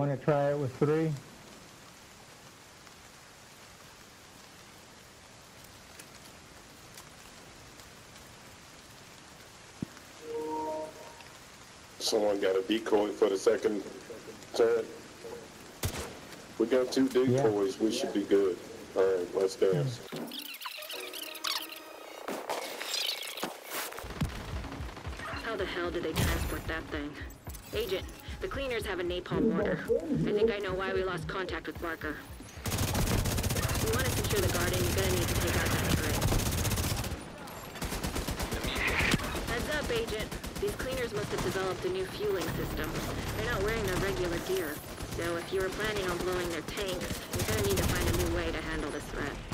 want to try it with three? Someone got a decoy for the second turn. We got two decoys. We should be good. All right, let's dance. How the hell did they transport that thing? Agent, the cleaners have a napalm mortar. I think I know why we lost contact with Barker. You want to secure the garden, you're gonna need to take out that turret. Heads up, Agent. These cleaners must have developed a new fueling system. They're not wearing their regular gear. So if you were planning on blowing their tanks, you're gonna need to find a new way to handle this threat.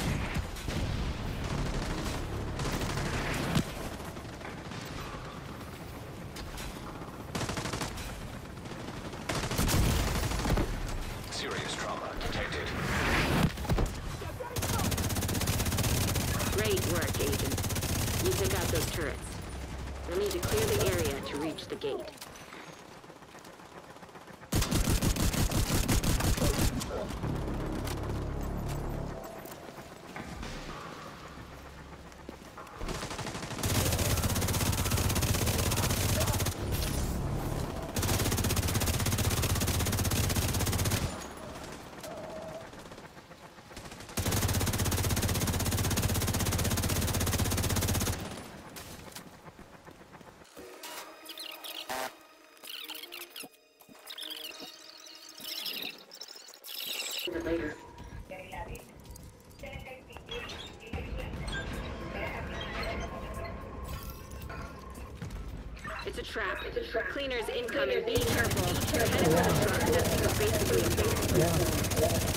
Trap. It's a trap. Cleaners incoming. Be careful. They're headed for the truck. That's basically a base. Serious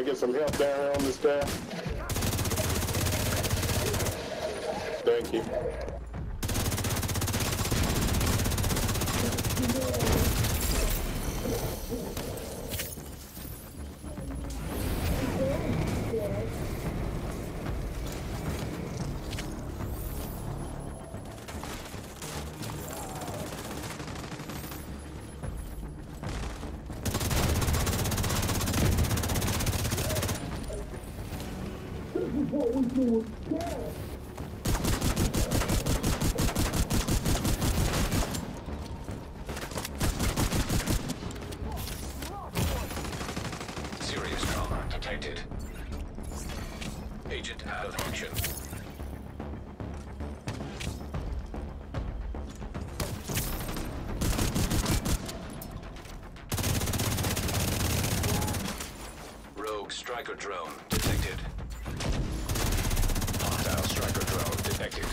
I get some help down on this staff? Thank you. Striker drone detected. Hostile striker drone detected.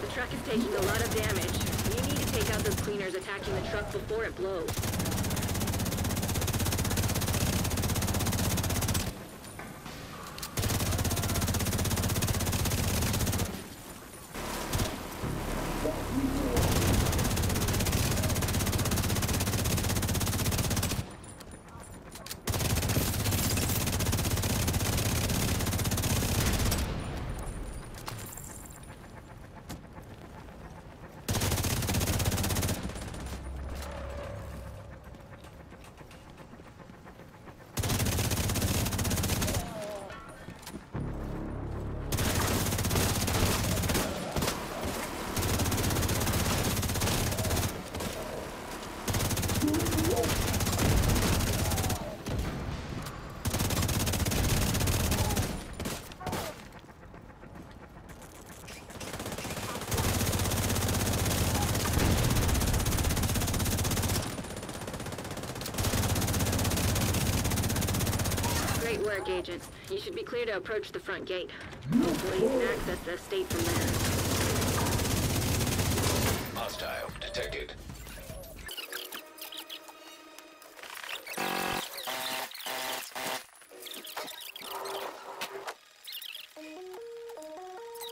The truck is taking a lot of damage. You need to take out those cleaners attacking the truck before it blows. Great work, Agent. You should be clear to approach the front gate. Hopefully you can access the estate from there. Hostile detected.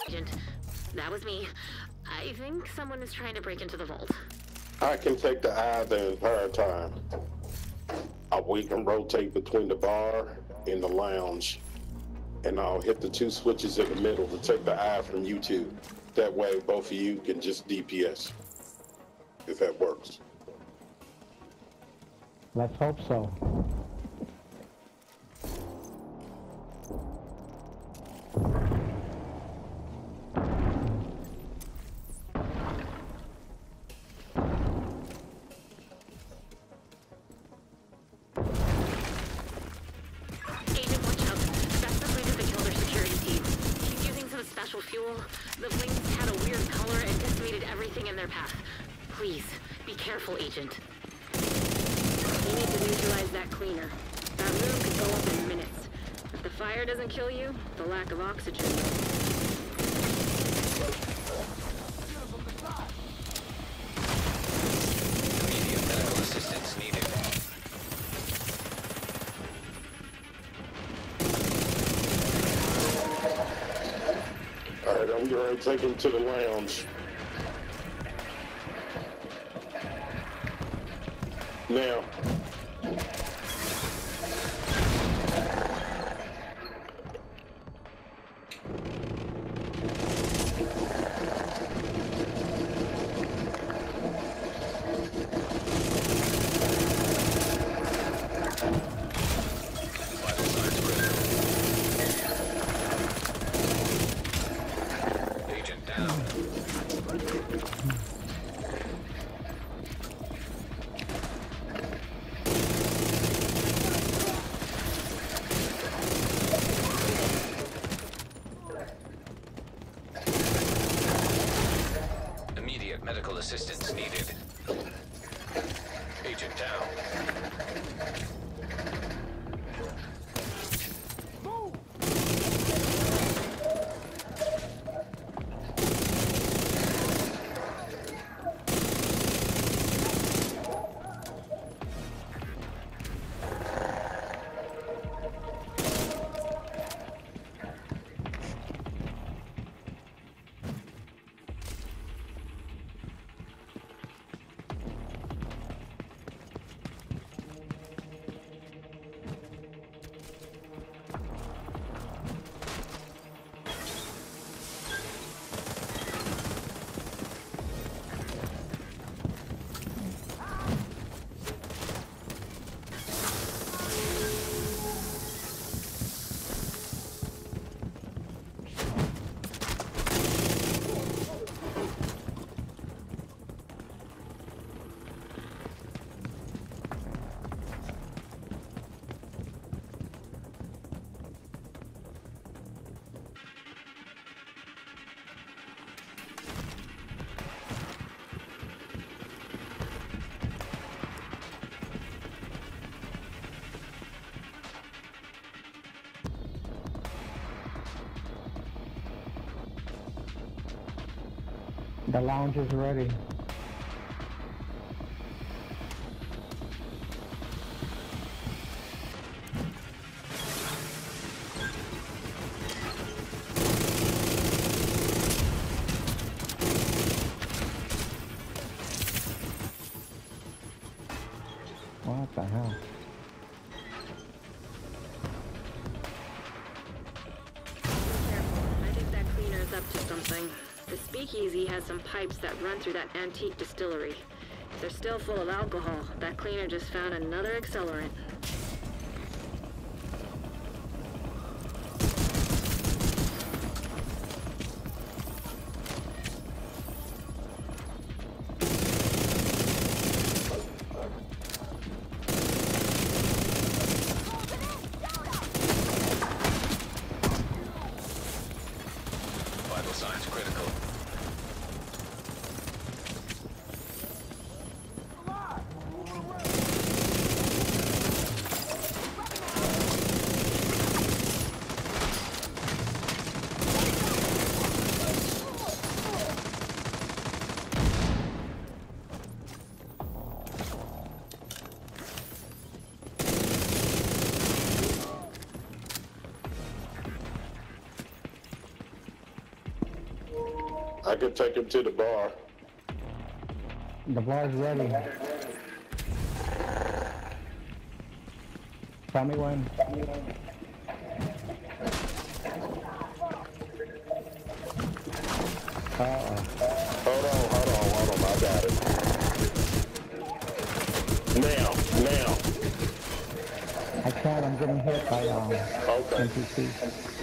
Agent, that was me. I think someone is trying to break into the vault. I can take the eye the entire time. I we can rotate between the bar and the lounge, and I'll hit the two switches in the middle to take the eye from you two. That way, both of you can just DPS, if that works. Let's hope so. Fuel. The wings had a weird color and decimated everything in their path. Please, be careful, Agent. You need to neutralize that cleaner. That room could go up in minutes. If the fire doesn't kill you, the lack of oxygen will. To take him to the lounge. Now, The lounge is ready. Has some pipes that run through that antique distillery. They're still full of alcohol. That cleaner just found another accelerant. I could take him to the bar. The bar's ready. Tell me when. Uh-oh. Hold on, hold on, hold on. I got it. Now, now. I can't, I'm getting hit by um, Okay. NPC.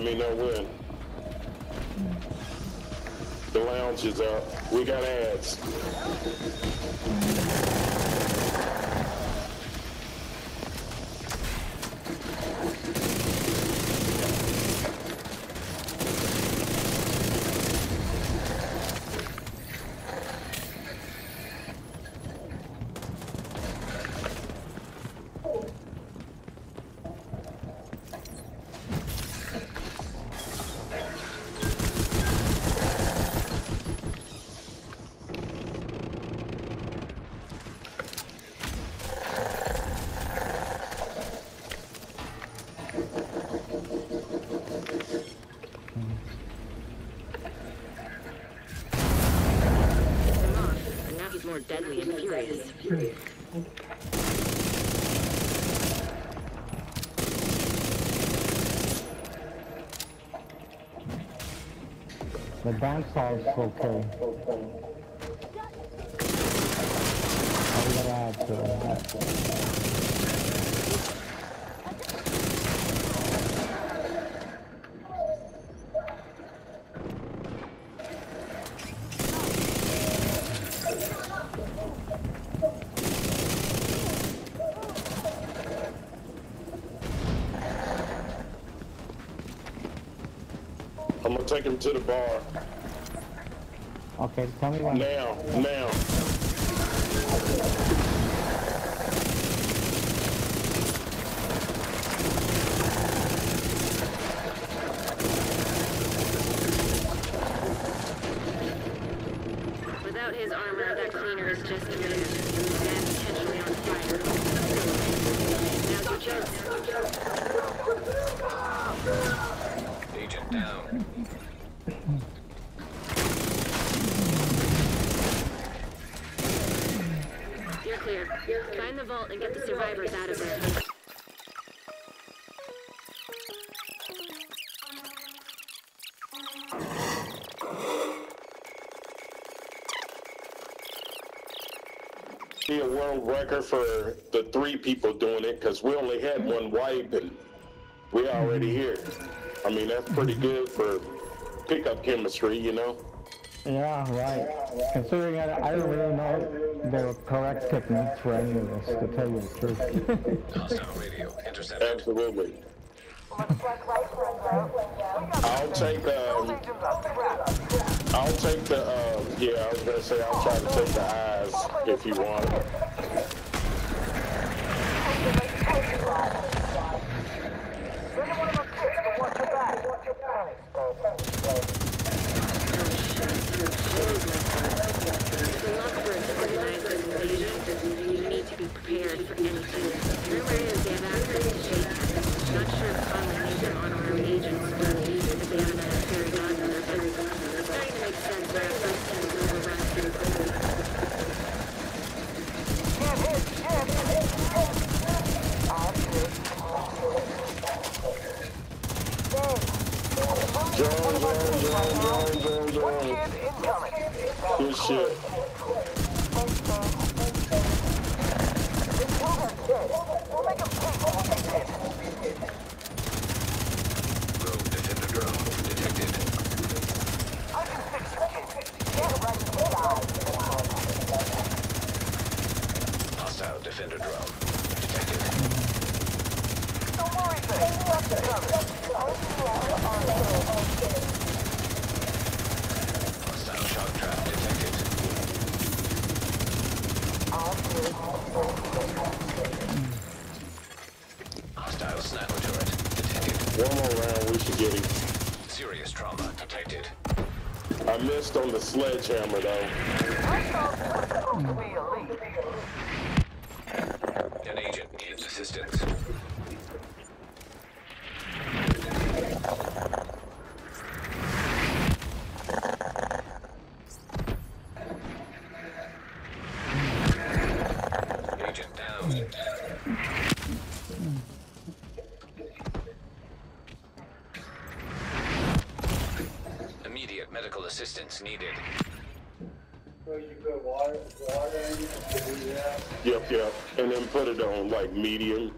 Let me know when. The lounge is up. We got ads. furious. furious. The bandsaw is okay. I'm gonna add to. Bar. Okay, tell me when. Now, now. For the three people doing it because we only had one wipe and we already here. I mean, that's pretty good for pickup chemistry, you know? Yeah, right. Considering I, I don't really know the correct techniques for any of this, to tell you the truth. Hostile radio intercepted. Absolutely. I'll take, um, I'll take the, uh, yeah, I was gonna say, I'll try to take the eyes if you want. The Lockbirds organized this invasion. You need to be prepared for anything. Rumor is they have access to Jake. Not sure if needs their honorary agents, but if they have a fairy godmother, fairy godmother. It's starting to make sense where our first team overruns pretty quickly. Drone, drone, drone, drone, drone, drone. Good shit. Rogue defender drone detected. Hostile defender drone detected. Hostile shock trap detected. Hostile sniper turret detected. One more round, we should get him. Serious trauma detected. I missed on the sledgehammer though. Assistance needed. So you put water, water in it to do that? Yep, yep. And then put it on like medium.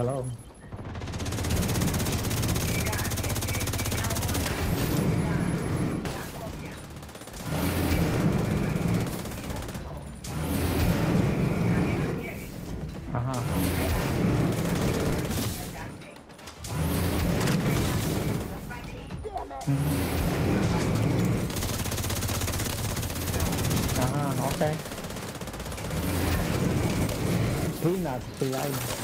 Hello. Ah, okay. Peanut, the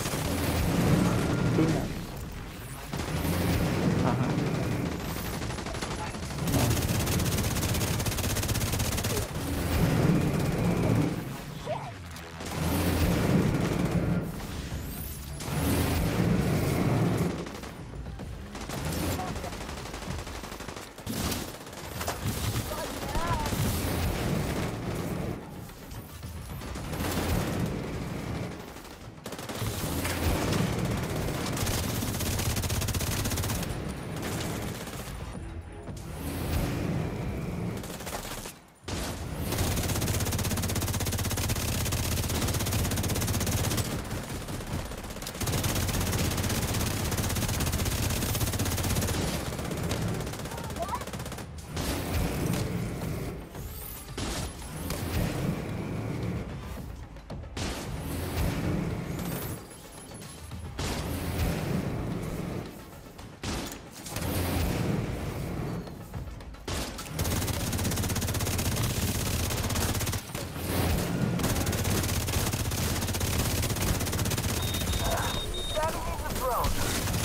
drone.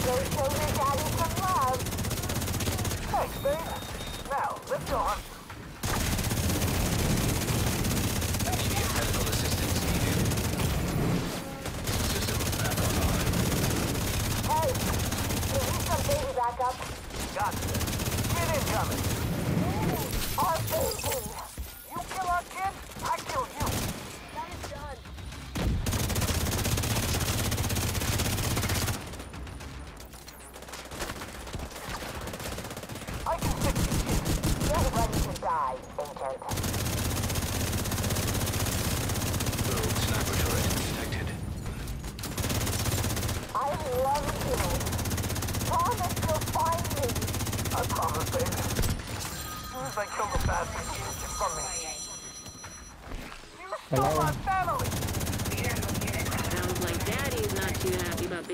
Go show your daddy some love. Thanks, babe. Now, let's go medical assistance needed. Get incoming. Ooh, our baby.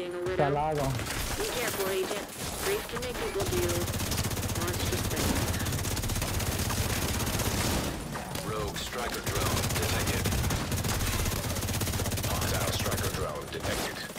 Being a widow. Salado. Be careful, Agent. Grief can make people do monstrous things. Rogue striker drone detected. Hostile striker drone detected.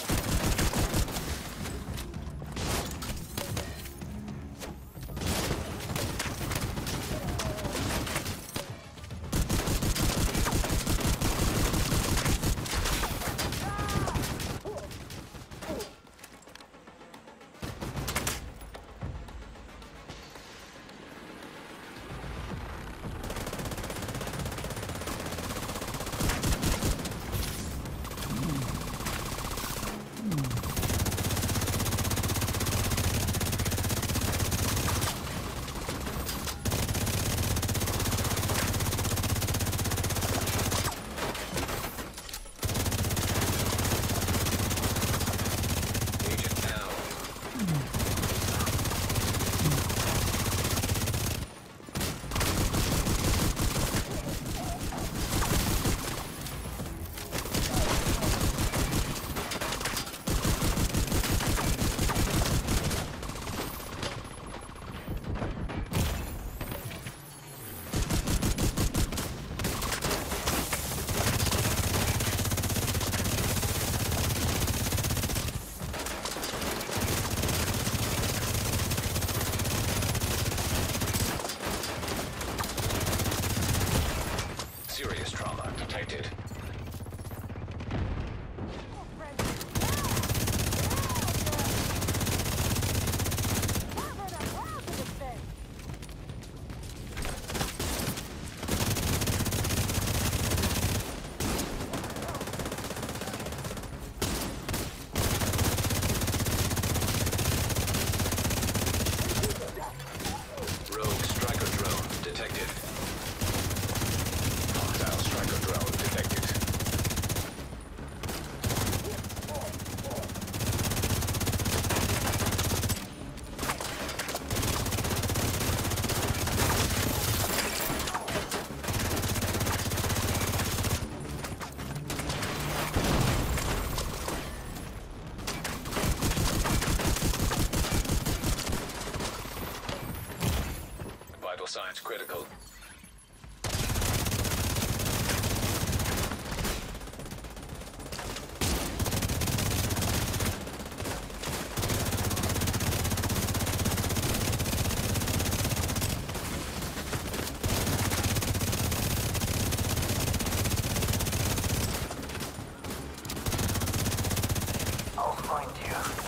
I'll find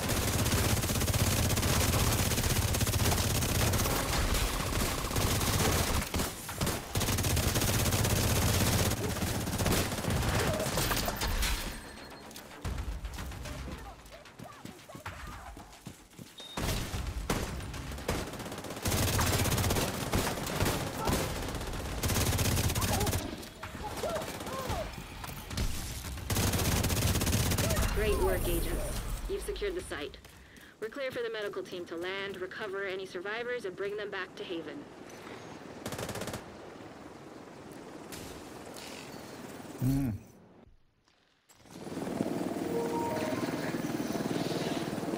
site. We're clear for the medical team to land, recover any survivors, and bring them back to Haven. Hmm.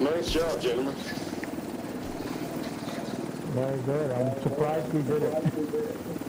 Nice job, gentlemen. Very good. I'm surprised we did it.